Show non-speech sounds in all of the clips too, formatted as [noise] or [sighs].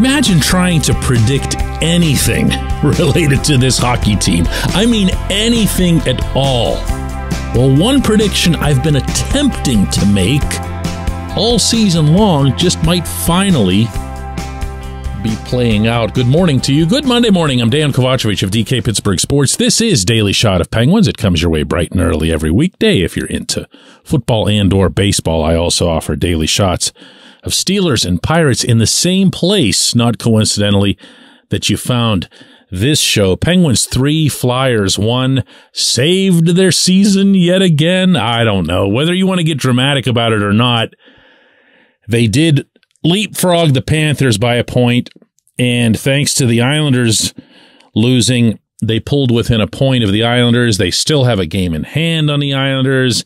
Imagine trying to predict anything [laughs] related to this hockey team. I mean, anything at all. Well, one prediction I've been attempting to make all season long just might finally be playing out. Good morning to you. Good Monday morning. I'm Dejan Kovacevic of DK Pittsburgh Sports. This is Daily Shot of Penguins. It comes your way bright and early every weekday if you're into football and or baseball. I also offer daily shots of Steelers and Pirates in the same place, not coincidentally, that you found this show. Penguins three, Flyers one, saved their season yet again. I don't know whether you want to get dramatic about it or not. They did leapfrog the Panthers by a point, and thanks to the Islanders losing, they pulled within a point of the Islanders. They still have a game in hand on the Islanders.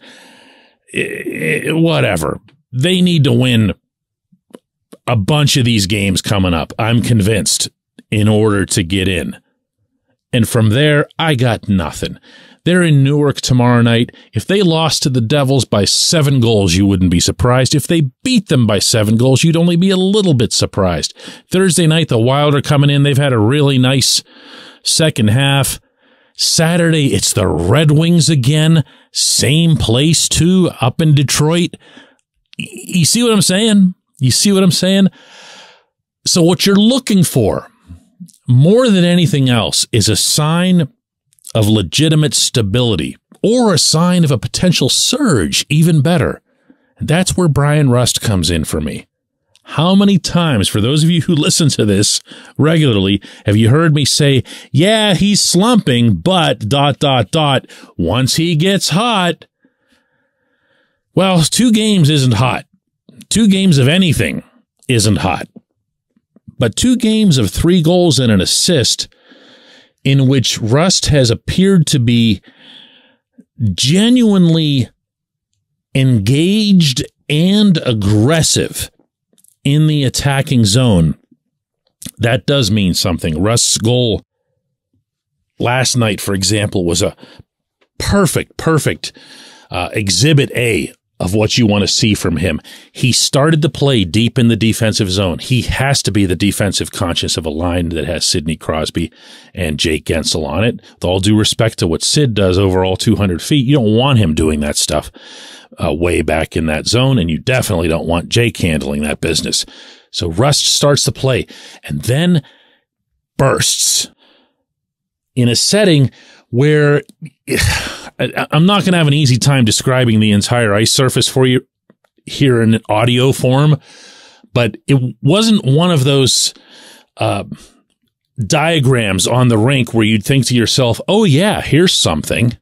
It, it, whatever. They need to win a bunch of these games coming up. I'm convinced in order to get in. And from there, I got nothing. They're in Newark tomorrow night. If they lost to the Devils by seven goals, you wouldn't be surprised. If they beat them by seven goals, you'd only be a little bit surprised. Thursday night, the Wild are coming in. They've had a really nice second half. Saturday, it's the Red Wings again. Same place, too, up in Detroit. You see what I'm saying? You see what I'm saying? So, what you're looking for more than anything else is a sign of legitimate stability or a sign of a potential surge, even better. And that's where Bryan Rust comes in for me. How many times, for those of you who [laughs] listen to this regularly, have you heard me say, yeah, he's slumping, but dot, dot, dot, once he gets hot, well, two games isn't hot. Two games of anything isn't hot. But two games of three goals and an assist in which Rust has appeared to be genuinely engaged and aggressive in the attacking zone. That does mean something. Rust's goal last night, for example, was a perfect, perfect uh, exhibit A of what you want to see from him. He started to play deep in the defensive zone. He has to be the defensive conscious of a line that has Sidney Crosby and Jake Guentzel on it. With all due respect to what Sid does over all 200 feet, you don't want him doing that stuff uh, way back in that zone, and you definitely don't want Jake handling that business. So Rust starts to play and then bursts in a setting where [sighs] I'm not going to have an easy time describing the entire ice surface for you here in audio form, but it wasn't one of those uh, diagrams on the rink where you'd think to yourself, oh, yeah, here's something.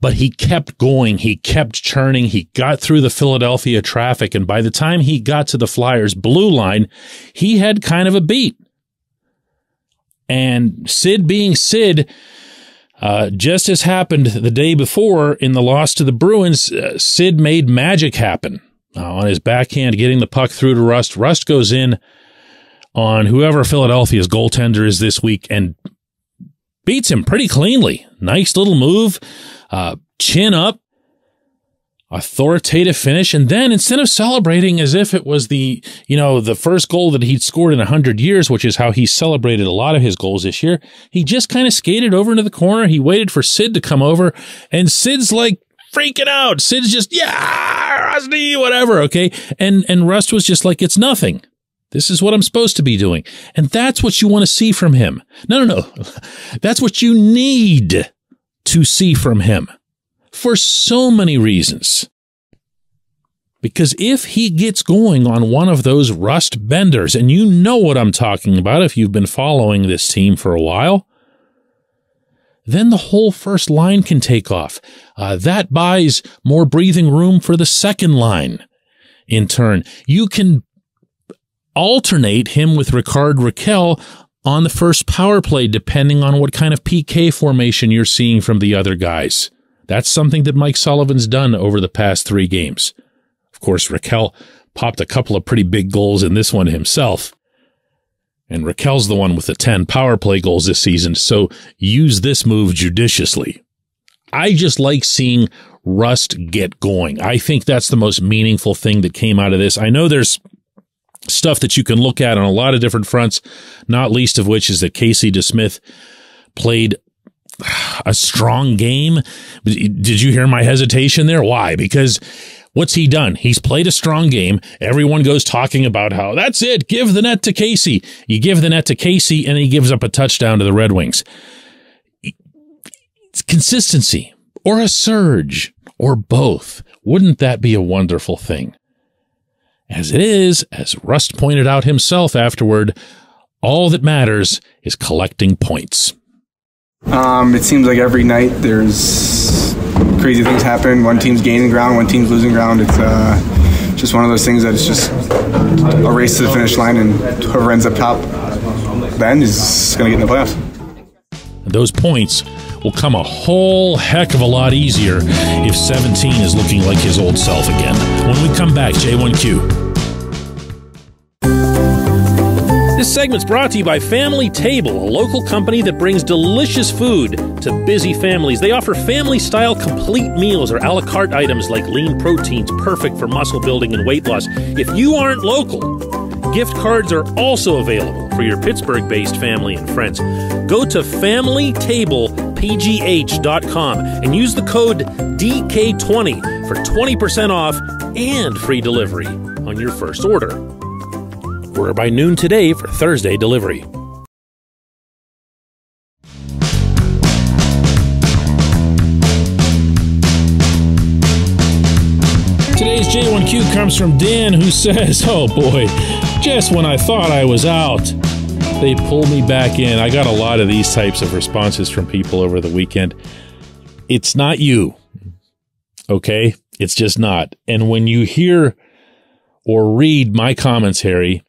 But he kept going. He kept churning. He got through the Philadelphia traffic. And by the time he got to the Flyers blue line, he had kind of a beat. And Sid being Sid, uh, just as happened the day before in the loss to the Bruins, uh, Sid made magic happen uh, on his backhand, getting the puck through to Rust. Rust goes in on whoever Philadelphia's goaltender is this week and beats him pretty cleanly. Nice little move, uh, chin up, authoritative finish. And then instead of celebrating as if it was the, you know, the first goal that he'd scored in a hundred years, which is how he celebrated a lot of his goals this year, he just kind of skated over into the corner. He waited for Sid to come over and Sid's like, freaking out. Sid's just, yeah, Rusty, whatever. Okay. And, and Rust was just like, it's nothing. This is what I'm supposed to be doing. And that's what you want to see from him. No, no, no. [laughs] That's what you need to see from him for so many reasons. Because if he gets going on one of those rust benders, and you know what I'm talking about if you've been following this team for a while, then the whole first line can take off. Uh, that buys more breathing room for the second line. In turn, you can alternate him with Rickard Rakell on the first power play, depending on what kind of PK formation you're seeing from the other guys. That's something that Mike Sullivan's done over the past three games. Of course, Rakell popped a couple of pretty big goals in this one himself. And Rakell's the one with the 10 power play goals this season, so use this move judiciously. I just like seeing Rust get going. I think that's the most meaningful thing that came out of this. I know there's stuff that you can look at on a lot of different fronts, not least of which is that Casey DeSmith played a strong game. Did you hear my hesitation there? Why? Because what's he done? He's played a strong game. Everyone goes talking about how that's it. Give the net to Casey. You give the net to Casey and he gives up a touchdown to the Red Wings. It's consistency or a surge or both. Wouldn't that be a wonderful thing? As it is, as Rust pointed out himself afterward, all that matters is collecting points. Um, it seems like every night there's crazy things happen. One team's gaining ground, one team's losing ground. It's uh, just one of those things that it's just a race to the finish line, and whoever ends up top then is going to get in the playoffs. Those points will come a whole heck of a lot easier if 17 is looking like his old self again. When we come back, J1Q. Segment's brought to you by Family Table, a local company that brings delicious food to busy families. They offer family style complete meals or a la carte items like lean proteins, perfect for muscle building and weight loss. If you aren't local, gift cards are also available for your Pittsburgh based family and friends. Go to FamilyTablePGH.com and use the code DK20 for 20% off and free delivery on your first order. Order by noon today for Thursday delivery. Today's J1Q comes from Dan, who says, [laughs] Oh boy, just when I thought I was out, they pulled me back in. I got a lot of these types of responses from people over the weekend. It's not you. Okay? It's just not. And when you hear or read my commentary,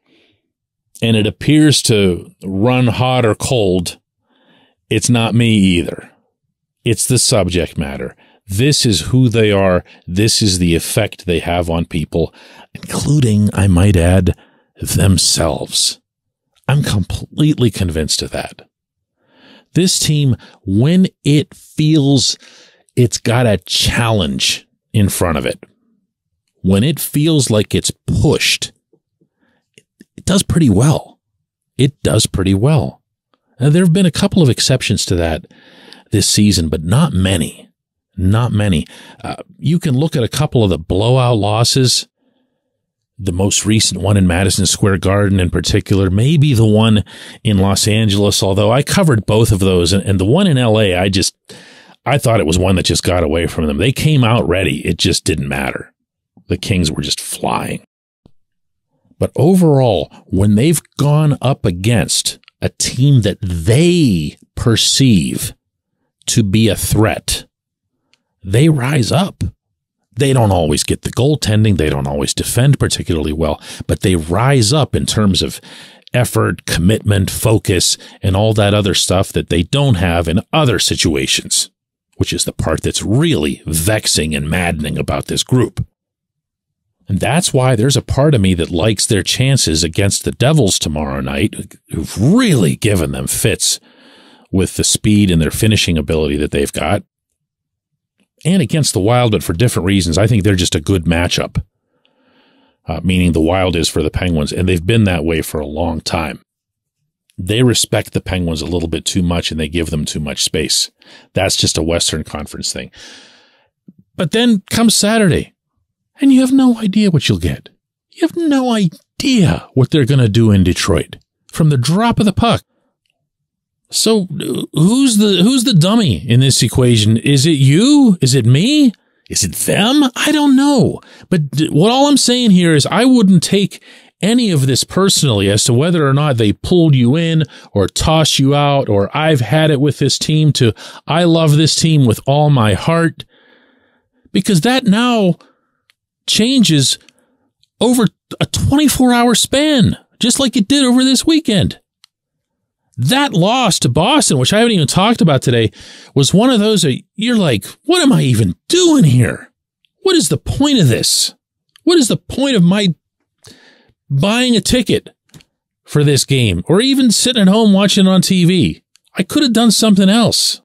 and it appears to run hot or cold, it's not me either. It's the subject matter. This is who they are. This is the effect they have on people, including, I might add, themselves. I'm completely convinced of that. This team, when it feels it's got a challenge in front of it, when it feels like it's pushed, does pretty well. It does pretty well. Now, there have been a couple of exceptions to that this season, but not many. Not many. Uh, you can look at a couple of the blowout losses. The most recent one in Madison Square Garden in particular, maybe the one in Los Angeles, although I covered both of those. And, and the one in LA, I just, I thought it was one that just got away from them. They came out ready. It just didn't matter. The Kings were just flying. But overall, when they've gone up against a team that they perceive to be a threat, they rise up. They don't always get the goaltending. They don't always defend particularly well, but they rise up in terms of effort, commitment, focus, and all that other stuff that they don't have in other situations, which is the part that's really vexing and maddening about this group. And that's why there's a part of me that likes their chances against the Devils tomorrow night, who've really given them fits with the speed and their finishing ability that they've got. And against the Wild, but for different reasons. I think they're just a good matchup, uh, meaning the Wild is for the Penguins, and they've been that way for a long time. They respect the Penguins a little bit too much and they give them too much space. That's just a Western Conference thing. But then comes Saturday and you have no idea what you'll get. You have no idea what they're going to do in Detroit from the drop of the puck. So who's the who's the dummy in this equation? Is it you? Is it me? Is it them? I don't know. But what all I'm saying here is I wouldn't take any of this personally as to whether or not they pulled you in or tossed you out or I've had it with this team to I love this team with all my heart because that now changes over a 24 hour span, just like it did over this weekend. That loss to Boston, which I haven't even talked about today, was one of those that you're like, what am I even doing here? What is the point of this? What is the point of my buying a ticket for this game or even sitting at home watching on TV? I could have done something else.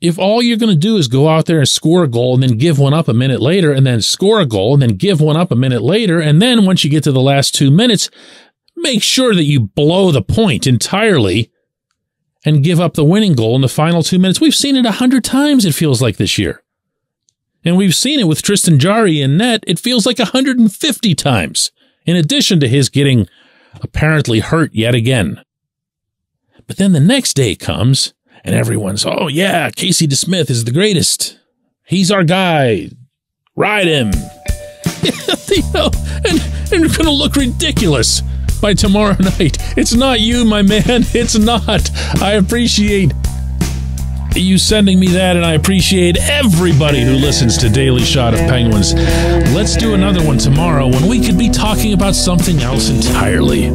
If all you're going to do is go out there and score a goal and then give one up a minute later and then score a goal and then give one up a minute later, and then once you get to the last two minutes, make sure that you blow the point entirely and give up the winning goal in the final two minutes. We've seen it a hundred times, it feels like this year. And we've seen it with Tristan Jarry in net, it feels like 150 times, in addition to his getting apparently hurt yet again. But then the next day comes, and everyone's, oh yeah, Casey DeSmith is the greatest. He's our guy. Ride him. [laughs] you know, and, and we're going to look ridiculous by tomorrow [laughs] night. It's not you, my man. [laughs] It's not. I appreciate you sending me that, and I appreciate everybody who listens to Daily Shot of Penguins. Let's do another one tomorrow when we could be talking about something else entirely.